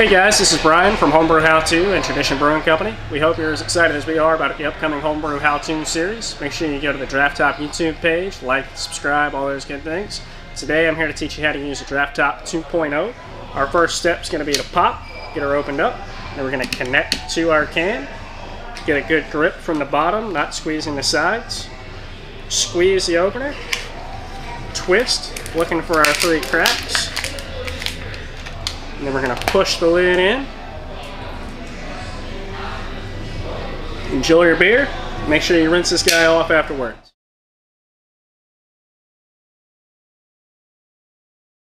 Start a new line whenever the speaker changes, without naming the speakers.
Hey guys, this is Brian from Homebrew How To and Tradition Brewing Company. We hope you're as excited as we are about the upcoming Homebrew How To series. Make sure you go to the Draft Top YouTube page, like, subscribe, all those good things. Today I'm here to teach you how to use a Draft Top 2.0. Our first step is going to be to pop, get her opened up, then we're going to connect to our can, get a good grip from the bottom, not squeezing the sides. Squeeze the opener, twist, looking for our three cracks. And then we're to push the lid in. Enjoy your beer. Make sure you rinse this guy off afterwards.